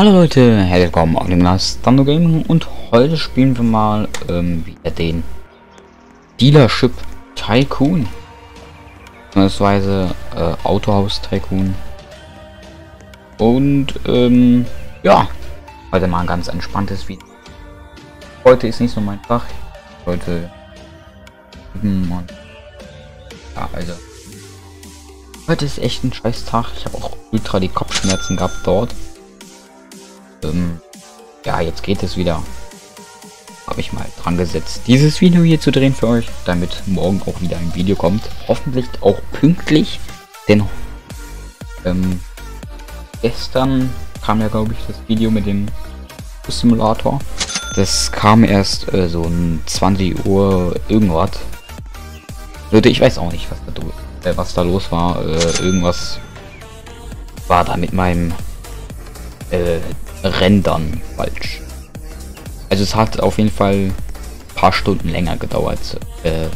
Hallo Leute, herzlich willkommen auf dem Stando Gaming und heute spielen wir mal ähm, wieder den Dealership Tycoon. Beziehungsweise äh, Autohaus Tycoon. Und ähm, ja, heute mal ein ganz entspanntes Video. Heute ist nicht so mein Tag. Heute ja, also heute ist echt ein scheiß Tag. Ich habe auch ultra die Kopfschmerzen gehabt dort. Ähm, ja, jetzt geht es wieder. Habe ich mal dran gesetzt, dieses Video hier zu drehen für euch, damit morgen auch wieder ein Video kommt. Hoffentlich auch pünktlich, denn ähm, gestern kam ja, glaube ich, das Video mit dem Simulator. Das kam erst äh, so um 20 Uhr irgendwas. Leute, ich weiß auch nicht, was da, äh, was da los war. Äh, irgendwas war da mit meinem äh, Rendern falsch. Also es hat auf jeden Fall paar Stunden länger gedauert. Äh,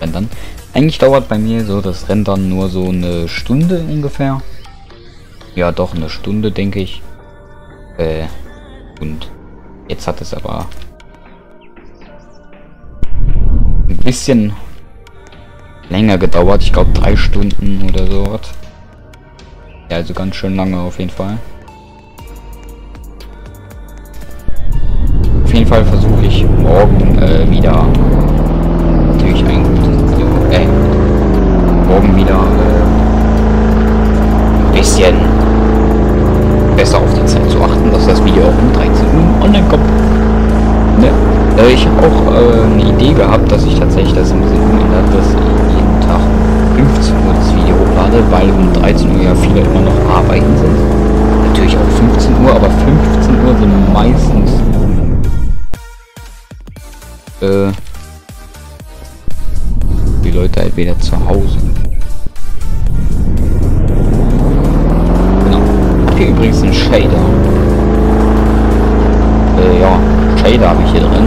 Rendern. Eigentlich dauert bei mir so das Rendern nur so eine Stunde ungefähr. Ja, doch eine Stunde, denke ich. Äh, und jetzt hat es aber ein bisschen länger gedauert. Ich glaube drei Stunden oder so. Ja, also ganz schön lange auf jeden Fall. Jeden Fall versuche ich morgen äh, wieder natürlich ein gutes äh, morgen wieder äh, ein bisschen besser auf die Zeit zu achten, dass das Video auch um 13 Uhr online kommt. Ne? Äh, ich habe auch äh, eine Idee gehabt, dass ich tatsächlich das ein bisschen umändert, dass ich jeden Tag 15 Uhr das Video hochlade, weil um 13 Uhr ja viele immer noch arbeiten sind. Natürlich auch 15 Uhr, aber 15 Uhr sind meistens äh, die Leute halt wieder zu Hause. Genau. Hier übrigens ein Shader. Äh, ja, Shader habe ich hier drin.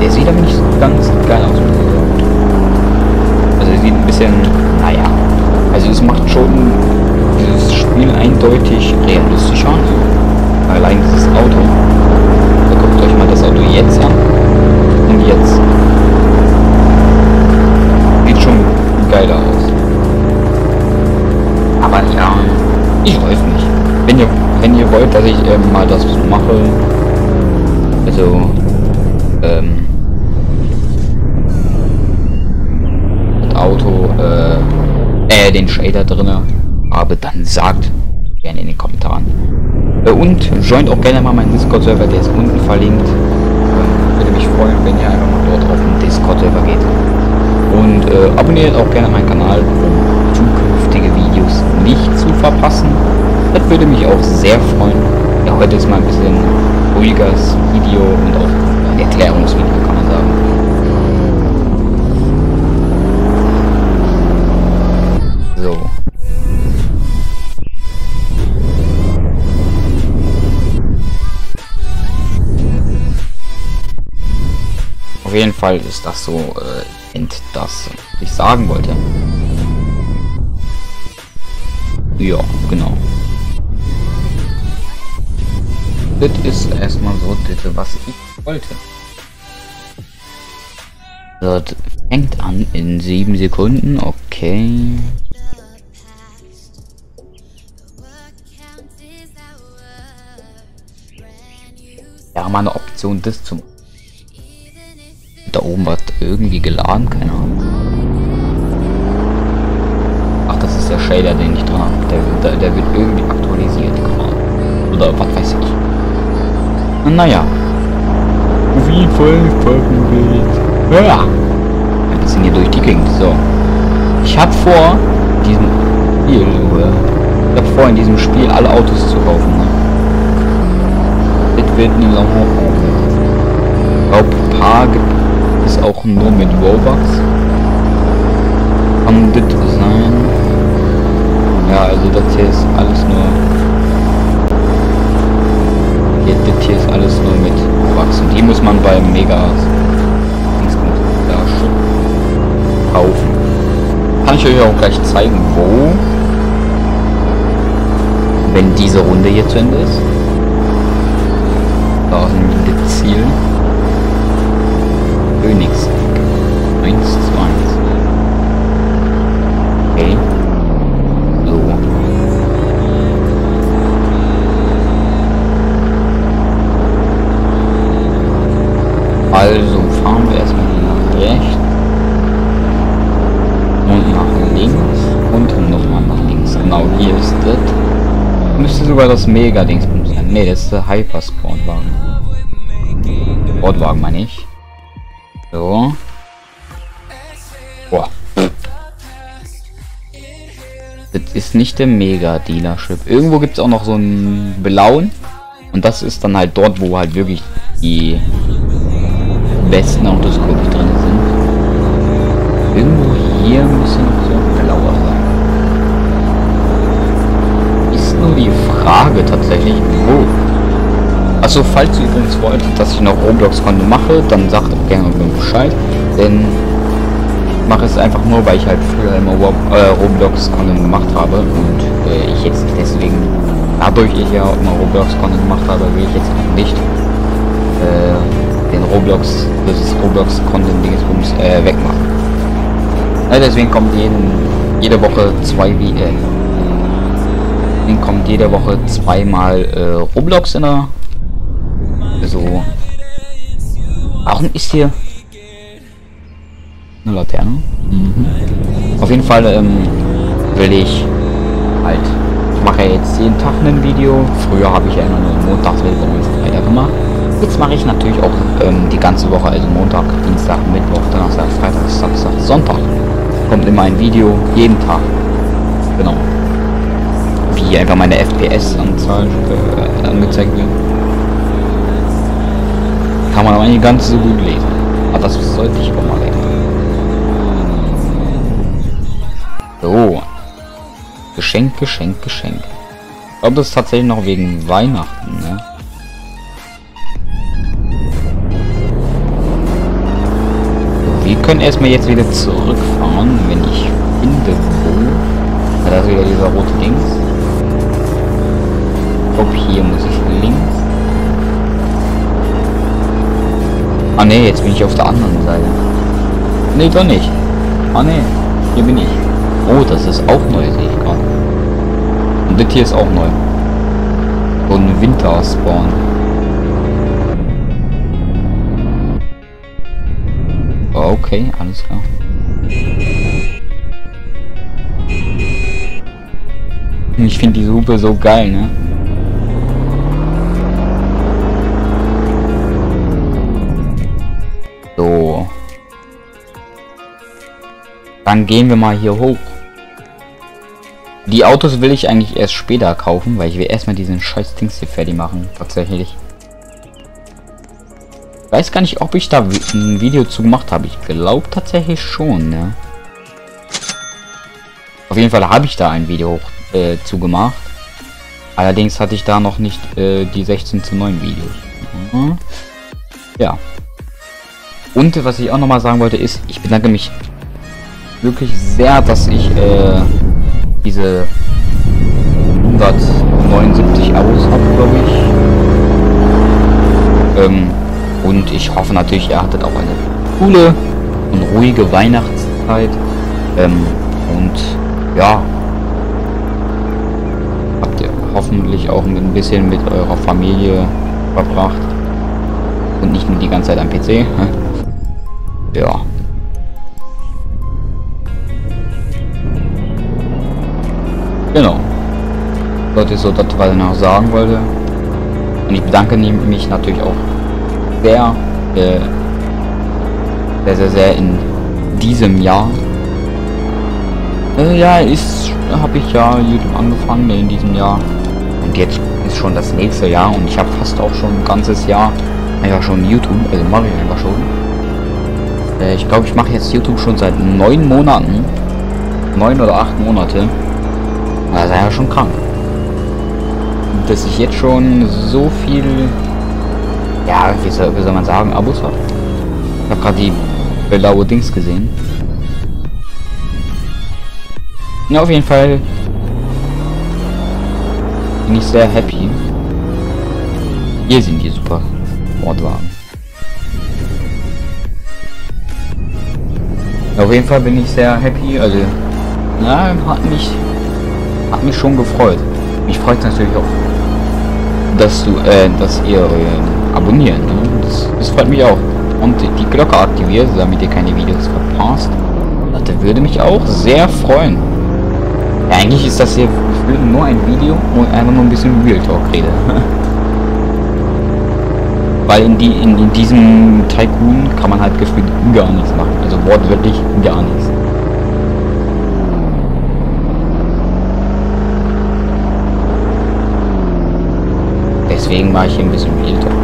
Der sieht aber nicht ganz geil aus. Also sieht ein bisschen, naja. Also es macht schon dieses Spiel eindeutig realistischer. Allein dieses Auto. Da guckt euch mal das Auto jetzt an und jetzt. Sieht schon geiler aus. Aber ja, ich weiß nicht. Wenn ihr, wenn ihr wollt, dass ich ähm, mal das mache, also, ähm, das Auto, äh, äh, den Shader drinne habe, dann sagt gerne in den Kommentaren. Äh, und joint auch gerne mal meinen Discord-Server, der ist unten verlinkt freuen, wenn ihr einfach mal dort auf den Discord-Server geht. Und äh, abonniert auch gerne meinen Kanal, um zukünftige Videos nicht zu verpassen. Das würde mich auch sehr freuen. Ja, heute ist mal ein bisschen ruhiges Video und auch ein Erklärungsvideo, Fall ist das so äh, das, was ich sagen wollte. Ja, genau. Das ist erstmal so, das, was ich wollte. Das fängt an in sieben Sekunden, okay. Ja, mal eine Option, das zum da oben was irgendwie geladen, keine Ahnung. Ach, das ist der Shader, den ich dran habe. Der, der, der, wird irgendwie aktualisiert gerade. Oder was weiß ich. Naja. Wie voll wird. Ja. Ein bisschen hier durch die Gegend. So. Ich habe vor, diesem Spiel, ich habe vor, in diesem Spiel alle Autos zu kaufen. Ne? Das wird eine lange Ich glaube, paar gibt ist auch nur mit Robux. Kann das sein? Ja, also das hier ist alles nur... Hier, das hier ist alles nur mit Robux. Und die muss man bei Mega kaufen. Kann ich euch auch gleich zeigen, wo. Wenn diese Runde hier zu Ende ist. Spiel. Königs Also fahren wir erstmal nach rechts und nach links und nochmal nach links. Genau, hier ist das. Müsste sogar das Mega-Dingsbums sein. Ne, das ist der Hyper-Sportwagen. Sportwagen meine ich. So. Boah. Das ist nicht der Mega-Dealership. Irgendwo gibt es auch noch so einen blauen. Und das ist dann halt dort, wo halt wirklich die besten Autos, glaube ich, drin sind. Irgendwo hier müsste noch so blauer sein. Ist nur die Frage tatsächlich, wo. Also falls ihr übrigens wollt, dass ich noch Roblox-Konto mache, dann sagt auch gerne Bescheid. Denn ich mache es einfach nur, weil ich halt früher immer äh, Roblox-Konto gemacht habe und äh, ich jetzt deswegen, dadurch ich ja immer Roblox-Konto gemacht habe, will ich jetzt auch nicht äh, Roblox, das ist Roblox Content Dingsbums äh, wegmachen. Ja, deswegen kommt jeden, jede Woche zwei wie äh, kommt jede Woche zweimal äh, Roblox in der so. Warum ist hier eine Laterne? Mhm. Auf jeden Fall ähm, will ich halt ich mache jetzt jeden Tag ein Video. Früher habe ich ja immer nur montags, Mittwoch und Freitag gemacht. Jetzt mache ich natürlich auch ähm, die ganze Woche, also Montag, Dienstag, Mittwoch, Donnerstag, Freitag, Samstag, Sonntag. Kommt immer ein Video, jeden Tag. Genau. Wie einfach meine FPS-Anzahl äh, angezeigt wird. Kann man aber nicht ganz so gut lesen. Aber das sollte ich auch mal lernen. So. Geschenk, Geschenk, Geschenk. Glaube, das tatsächlich noch wegen Weihnachten, ne? Können erstmal jetzt wieder zurückfahren, wenn ich finde wo. Da ist wieder dieser rote Dings. Ob hier muss ich links. Ah ne, jetzt bin ich auf der anderen Seite. Ne, doch nicht. Ah ne, hier bin ich. Oh, das ist auch neu, sehe ich gerade. Und das hier ist auch neu. So ein Winter-Spawn. Okay, alles klar. Ich finde die Suppe so geil, ne? So. Dann gehen wir mal hier hoch. Die Autos will ich eigentlich erst später kaufen, weil ich will erstmal diesen scheiß Dings hier fertig machen. Tatsächlich. Weiß gar nicht, ob ich da ein Video zu gemacht habe. Ich glaube tatsächlich schon, ne? Auf jeden Fall habe ich da ein Video äh, zu gemacht. Allerdings hatte ich da noch nicht äh, die 16 zu 9 Videos. Mhm. Ja. Und was ich auch noch mal sagen wollte ist, ich bedanke mich wirklich sehr, dass ich äh, diese 179 Abos habe, und ich hoffe natürlich, ihr hattet auch eine coole und ruhige Weihnachtszeit. Ähm, und ja, habt ihr hoffentlich auch ein bisschen mit eurer Familie verbracht. Und nicht nur die ganze Zeit am PC. ja. Genau. Das ist so das, was ich noch sagen wollte. Und ich bedanke mich natürlich auch sehr, äh, sehr, sehr, sehr in diesem Jahr. Äh, ja, ist, habe ich ja YouTube angefangen in diesem Jahr. Und jetzt ist schon das nächste Jahr und ich habe fast auch schon ein ganzes Jahr ja schon YouTube, also mache ich einfach schon. Äh, ich glaube, ich mache jetzt YouTube schon seit neun Monaten. Neun oder acht Monate. Das ist ja schon krank. Dass ich jetzt schon so viel ja, wie soll, wie soll man sagen, Abos hat. Ich habe gerade die blaue Dings gesehen. Ja, auf jeden Fall bin ich sehr happy. Hier sind die super Mordwagen. Auf jeden Fall bin ich sehr happy, also na, hat mich hat mich schon gefreut. Mich freut natürlich auch, dass du, äh, dass ihr äh, abonniert. Ne? Das, das freut mich auch. Und die Glocke aktiviert, damit ihr keine Videos verpasst. Das würde mich auch sehr freuen. Ja, eigentlich ist das hier nur ein Video, ich einfach nur ein bisschen Real Talk rede. Weil in, die, in, in diesem Tycoon kann man halt gefühlt gar nichts machen. Also wortwörtlich gar nichts. Deswegen mache ich hier ein bisschen Real Talk.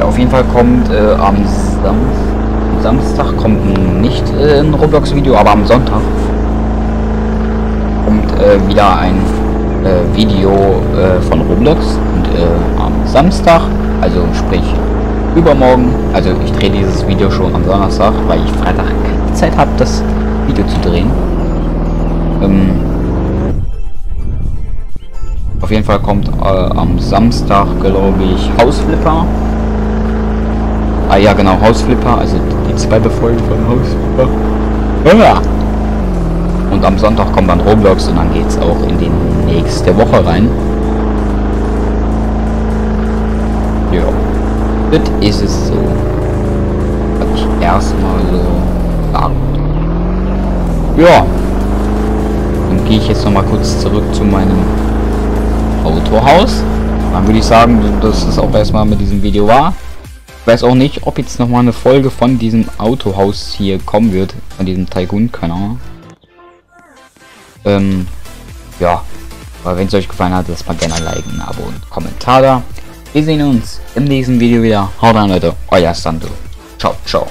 Auf jeden Fall kommt äh, am Sam Samstag kommt nicht äh, ein Roblox-Video, aber am Sonntag kommt äh, wieder ein äh, Video äh, von Roblox und äh, am Samstag, also sprich übermorgen, also ich drehe dieses Video schon am Donnerstag, weil ich Freitag keine Zeit habe, das Video zu drehen. Ähm, auf jeden Fall kommt äh, am Samstag, glaube ich, Hausflipper. Ah ja, genau, Hausflipper, also die zweite Folge von Hausflipper. Ja. Und am Sonntag kommt dann Roblox und dann geht es auch in die nächste Woche rein. Ja. Das ist es so. Kann ich erstmal so sagen. Ja. Dann gehe ich jetzt noch mal kurz zurück zu meinem Autohaus. Dann würde ich sagen, dass es auch erstmal mit diesem Video war. Ich weiß auch nicht, ob jetzt noch mal eine Folge von diesem Autohaus hier kommen wird, von diesem Tycoon-Kanal. Ähm, ja, aber wenn es euch gefallen hat, lasst mal gerne ein Like, ein Abo und Kommentar da. Wir sehen uns im nächsten Video wieder. Haut rein, Leute. Euer Sandu. Ciao, ciao.